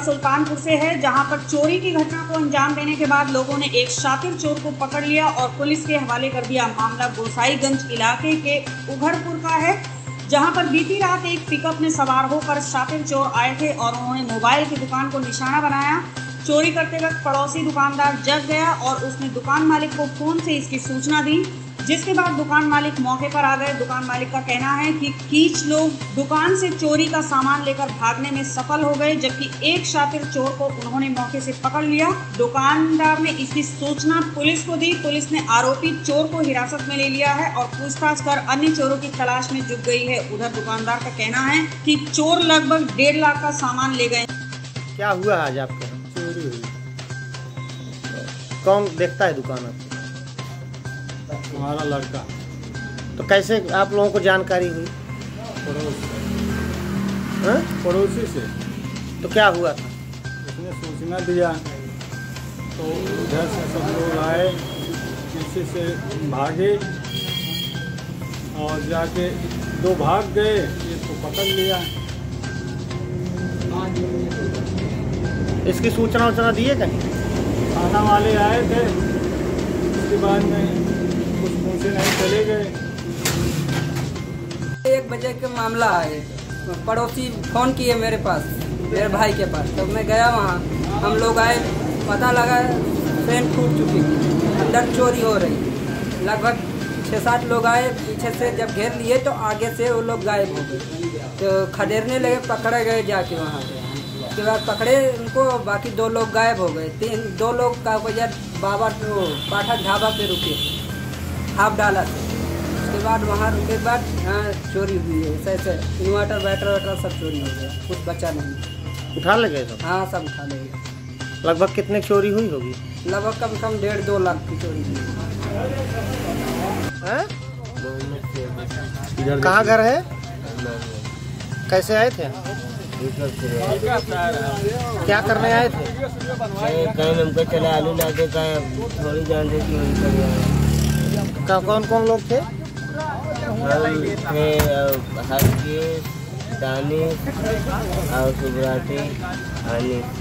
सुल्तानपुर से है, जहाँ पर चोरी की घटना को अंजाम देने के बाद लोगों ने एक शातिर चोर को पकड़ लिया और पुलिस के हवाले कर दिया मामला। गोसाईगंज इलाके के उघरपुर का है, जहाँ पर बीती रात एक पिकअप में सवार होकर शातिर चोर आए थे और उन्होंने मोबाइल की दुकान को निशाना बनाया। चोरी करते वक्त पड़ोसी दुकानदार जग गया और उसने दुकान मालिक को फ़ोन से इसकी सूचना दी। जिसके बाद दुकान मालिक मौके पर आ गए। दुकान मालिक का कहना है कि कीच लोग दुकान से चोरी का सामान लेकर भागने में सफल हो गए, जबकि एक शातिर चोर को उन्होंने मौके से पकड़ लिया। दुकानदार ने इसकी सूचना पुलिस को दी। पुलिस ने आरोपी चोर को हिरासत में ले लिया है और पूछताछ कर अन्य चोरों की तलाश में जुट गई है। उधर दुकानदार का कहना है की चोर लगभग डेढ़ लाख का सामान ले गए। क्या हुआ आज आपके चोरी हुई कौन देखता है दुकान आपकी? हमारा लड़का। तो कैसे आप लोगों को जानकारी हुई? पड़ोस। से हाँ? पड़ोसी से। तो क्या हुआ था? उसने सूचना दिया। तो उधर से सब लोग आए पीछे से भागे और जाके दो भाग गए ये तो पकड़ लिया। इसकी सूचना उचना दिए कहीं? थाना वाले आए थे। उसके बाद में पूछे नहीं चले गए एक बजे के मामला है। पड़ोसी फ़ोन किए मेरे पास, मेरे भाई के पास। तब मैं गया वहाँ। हम लोग आए, पता लगा ट्रेन टूट चुकी थी अंदर चोरी हो रही लगभग छः सात लोग आए, पीछे से जब घेर लिए तो आगे से वो लोग गायब हो गए। तो खदेड़ने लगे, पकड़े गए जाके वहाँ पे। उसके बाद पकड़े, उनको बाकी दो लोग गायब हो गए। तीन, दो लोग का वजह बाबा पाठक ढाबा पे रुके। हाफ़ डाला था। उसके बाद वहाँ रुके के बाद हाँ चोरी हुई है। ऐसे ऐसे इन्वर्टर बैटर वैटर सब चोरी हो गया। कुछ बचा नहीं। उठा ले गए सब? हाँ सब उठा ले गए। लगभग कितने चोरी हुई होगी? लगभग कम कम डेढ़ दो लाख की चोरी हुई। हैं? कहाँ घर है? कैसे आए थे? क्या करने आए थे? कहीं हमको चला आलू ला के कहा थोड़ी जान दे कि वही कर रहा का- कौन कौन लोग थे? हम थे हर के दानिश और सुब्राटी अनिस